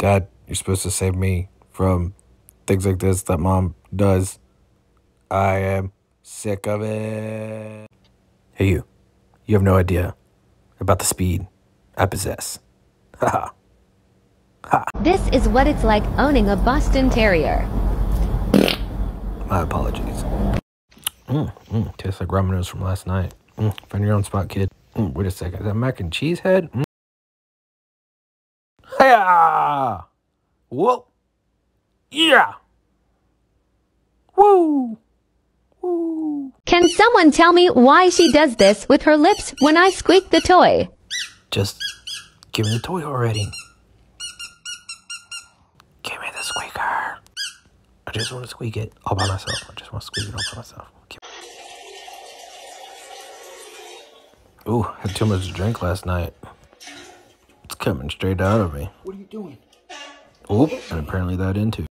Dad, you're supposed to save me from things like this that mom does. I am sick of it. Hey, you. You have no idea about the speed I possess. Ha ha. Ha. This is what it's like owning a Boston Terrier. My apologies. Mm, mm, tastes like ramen noodles from last night. Mm, find your own spot, kid. Mm, wait a second. Is that mac and cheese head? Mm. Hiya! Whoa! Yeah! Woo! Woo! Can someone tell me why she does this with her lips when I squeak the toy? Just give me the toy already. Give me the squeaker. I just want to squeak it all by myself. I just want to squeak it all by myself. Ooh, had too much to drink last night. Coming straight out of me. What are you doing? Oop, and apparently that into.